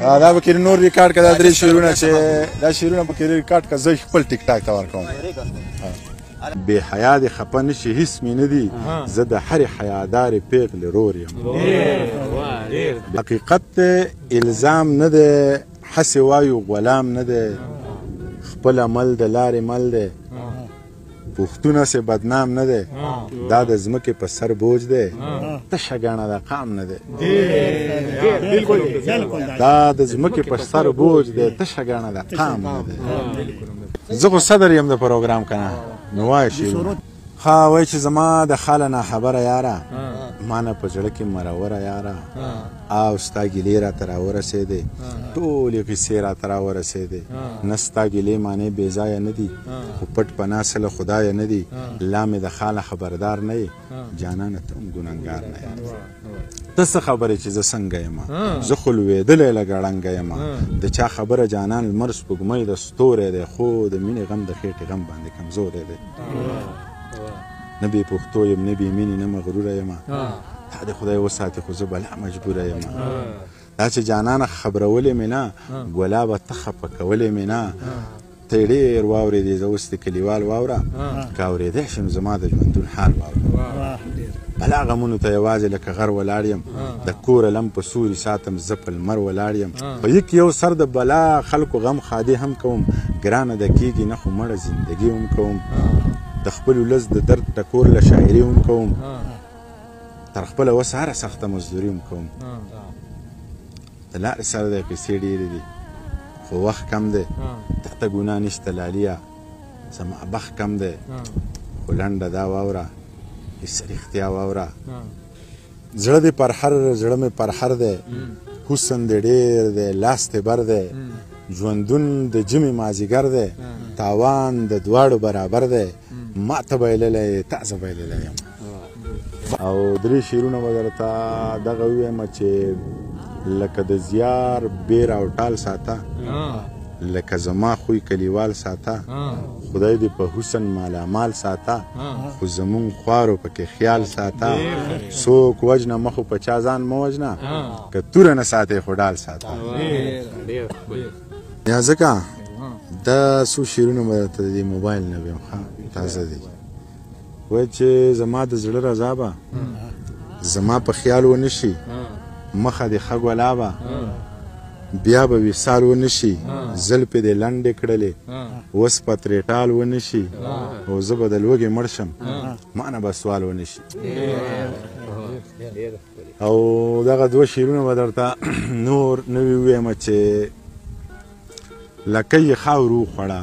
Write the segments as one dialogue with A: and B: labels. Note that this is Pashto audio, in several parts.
A: دا به کړي نور ریکارډ کړه درې شیرونه چې دا شیرونه به کړي ریکارډ کړه زه خپل ټیک ټاک ته ورکوم بے حیا دې خپه نشي هیڅ مې نه دي زه د هرې حیادارې پیغلې رور یم حقیقت دی الزام نه دی هسې وایو غلام نه دی خپل عمل د لارې مل دی پښتون سه بدنام نه دی دا د زمکه په سر بوج دی تشه غاڼه د قام نه دی دا د زمکه په سر بوج دی تشه غاڼه د قام نه دی زه خو صدر یم د پروګرام کنه نو وای شي ها وای چې زما د خاله نه خبره یاره مانه په زړه کې مروره یاره او ستا ګیلې راته راورسېدې ټولې قصې راته راورسېدې نه ستا ګیلې معنی بې ځایه نه دي خو پټ پناه څه له خدایه نه دي لا مې د خاله خبردار نه یې جانانه ته هم ګنهګار نه یې ته څه خبرې چې زه څنګه یم زه خو لوېدلی له ګړنګه یم د چا خبره جانان لمر سپوږمۍ د ستوری دی خو د مینې غم د خېټې غم باندې کمزوری دی نه بې پښتو یم نه بې مینې نه مغروره یم تا دې خدای وساتي خو زه بلا مجبوره یم دا چې جانانه خبرولې مې نه ګلابه ته خفه کولې مې نه ته یې ډېر واورېدې زه اوس د کلیوال واوره که اورېدی شم زما د ژوندون حال واوره بلا غمونو ته یوازې لکه غر ولاړ یم د کوره لم په سوري ساتم زه په لمر ولاړ یم په یک یو سر د بلا خلکو غم ښادي هم کوم ګرانه د کېږي نه خو مړه زندګي هم کوم د خپل ولس د درد ټکور له شاعري هم کوم تر خپله وسه هره سخته مزدوري هم کوم د لارې سره دی پیسې ډېرې دي خو وخت کم دی تا ته ګناه نشته لاليه زما بخت کم دی خو لنډه دا واوره هېڅ رښتیا واوره زړه دې پرهر زړه مې پرهر دی حسن دې ډېر دی لاس دې بر دی ژوندون د جمې مازیګر دی تاوان د دواړو برابر دی ما ته بایللی تاسو بایللی یم او درې شعرونه به درته دغه ووایم چې لکه د زیار بیر او ټال ساته لکه زما خوی کلیوال ساته خدای دې په حسن مالامال ساته خو زمونږ خوارو پکې خیال ساته څوک وجنه مخو په چا ځان مه وجنه که توره نه ساتې خو ډال ساته یا ځکه دا څو شعرونه به ته د موبایل نه ویم ښه تازه دي وای چې زما د زړه رضا به زما په خیال و نشي مخه دې ښه ګلا به بیا به وصال و نشي زلفې دې لنډې کړلې اوس په ترې ټال و نشي او زه به د لوږې مړ شم ما نه به سوال و نشي او دغه دوه شعرونه به درته نور نوي ووایم چې لکۍ یې خاورو وخوړه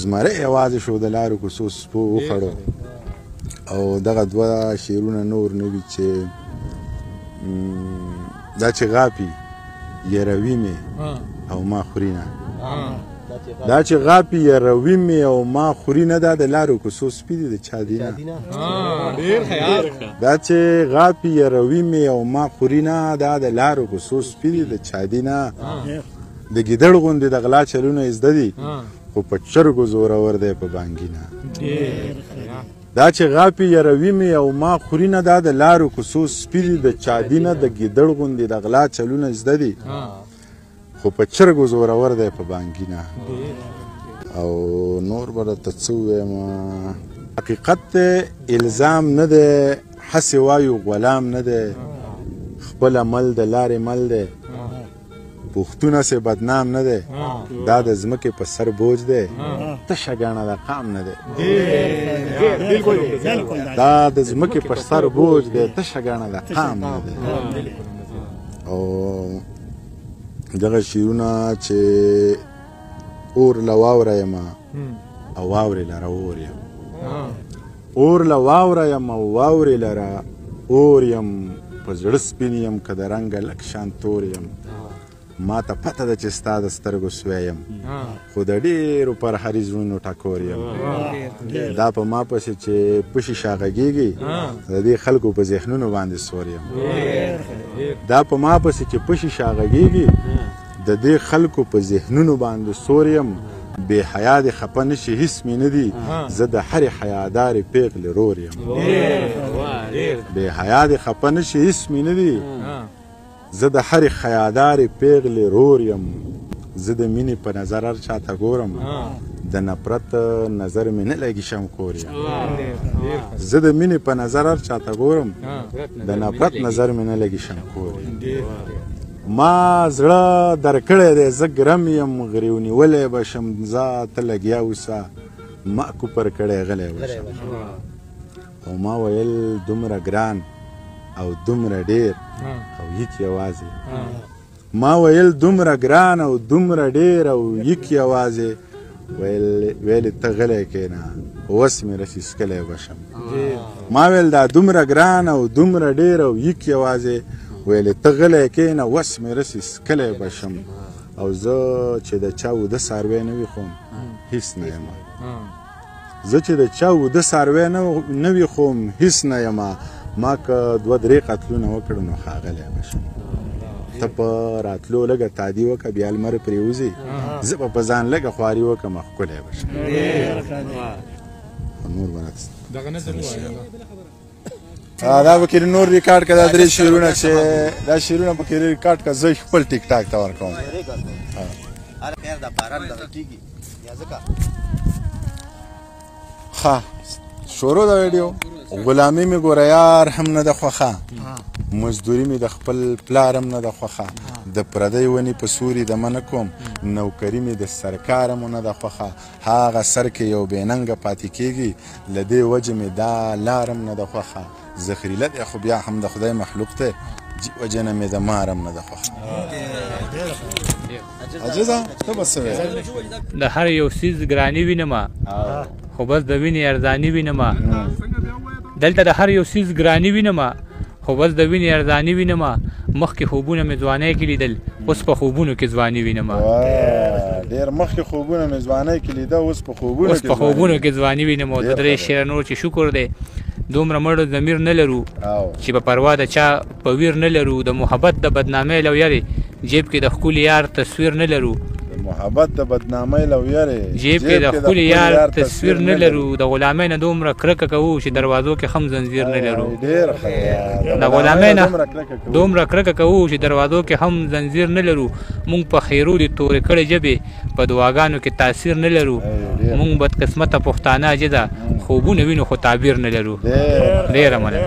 A: زمری یوازې شو د لارو کوڅو سپو وخړو او دغه دوه شعرونه نور نه وي چې دا چې غاپي یروي مې او ما خوري نه دا چې غاپي یروي مې او ما خوري نه دا د لارو کوڅو سپي دي د چا دي نه دا چې غاپي یروي مې او ما خوري نه دا د لارو کوڅو سپي دي د چا دي نه د ګیدړ غوندې د غلا چلونه یې زده دي خو په چرګو زورور دی په بانګي نه دا چې غاپي یروي مې او ما خوري نه دا د لارو کوڅو سپي دي د چادي نه د ګیدړ غوندې د غلا چلونه زده دي خو په چرګو زورور دی په بانګي نه او نور به درته څه ووایم حقیقت دی الزام نه دی هسې وایو غلام نه دی خپل عمل د لارې مل دی پښتون سه بدنام نه دی دا د زمکه په سر بوج دی تشه غاڼه د قام نه دی دا د زمکه په سر بوج دی تشه غاڼه د قام نه دی او دغه شیرونه چې اور لواوره ما او واورې لره اور یم اور له واوره یم او واورې لره اور یم په زړه سپین یم که د رنګه لږ شان تور یم ما ته پته ده چې ستا د سترګو سوی یم خو د ډېرو پرهري زړونو ټکور یم دا په ما پسې چې پشي شاغږېږي د دې خلکو په ذهنونو باندې سور یم دا په ما پسې چې پشي شاغږېږي ددې خلکو په ذهنونو باندې سور یم بې حیا دې خپه نه شي هیڅ مې نه دي زه د هرې حیادارې پیغلې رور یم بې حیا دې خپه نه شي هیڅ مې نه دي زه د هرې خیادارې پیغلې رور یم زه د مینې په نظر هر چاته ګورم د نفرت نظر مې نه لګي شم کور یم زه د مینې په نظر هر چاته ګورم د نفرت نظر مې نه لګي شم کور یم ما زړه درکړی دی زه ګرم یم غریو نیولی به شم ځه ته لګیا اوسه ما کوپر کړی غلی به شم او ما ویل دومره ګران او دومره ډیر او یک یوازې ما ویل دومره ګران او دومره ډیر او یک یوازې ویل ته غلی کېنه وس مې رسي څکلی به شم ما ویل دا دومره ګرانه او دومره ډېره او یک یوازې ویل ته غلی کېنه وس مې رسي څکلی به شم او زه چې د چا اوده څاروی نه وي خوم هیڅ نه یم زه چې د چا وده ساروی نه وي خوم هیڅ نه یم ما که دوه درې قتلونه وکړ نو ښاغلی به شم ته په راتلو لږه تادي وکړه بیا لمر پرېوځي زه به په ځان لږه خواري وکړم ښکلی به شم نور به
B: دغه نظر
A: دا به کې نور ریکارډ کړه دا درې شیرونه چې دا شیرونه به کې ریکارډ کړه زه خپل ټیک ټاک ته ورکوم
C: اره خیر دا باران دغه کیږي یا ځکه
A: ها شروع دا ویډیو غلامی می ګوره یار هم نه د خوخه مزدوری می د خپل پلارم نه د خوخه د پردی ونی په سوري د من کوم نوکری می د سرکارم نه د خوخه هاغه سر کې یو بیننګ پاتې کیږي له دې وجې مې دا لار هم نه ده خوښه زخریله دی خو بیا هم د خدای مخلوق دی دې وجې نه مې د مار هم نه ده خوښه عجزه ته به څه وایې
D: د هر یو څیز ګراني وینم خو بس د وینې ارزاني وینم دلته د هر یو څیز ګراني وینم خو بس د وینې ارزاني وینمه مخکې خوبونه مې ځوانۍ کې لیدل اوس په خوبونو کې ځواني وینمه
A: ډیر مخکې خوبونه مې ځوانۍ کې لیده اوس په خوبونو
D: اوس په خوبونو کې ځواني وینم او د درې شعر نور چې شکر دی دومره مړ ضمیر نه لرو چې په پروا د چا په ویر نه لرو د محبت د بدنامۍ لو یاري جیب کې د ښکلي یار تصویر نه لرو.
A: د محبت د بدنامۍ له ویرې.
D: جیب کې د ښکلي یار تصویر نه لرو. د غلامۍ نه دومره کرکه کوو چې دروازو کې خم زنځیر نه لرو. د غلامۍ نه دومره کرکه کوو چې دروازو کې هم زنځیر نه لرو. مونږ په خیرو دي تورې کړې ژبې په دعاګانو کې تاثیر نه لرو. مونږ بدقسمته پښتانه عاجزه خوبونه وینو خو تعبیر نه لرو. ډیره مننه.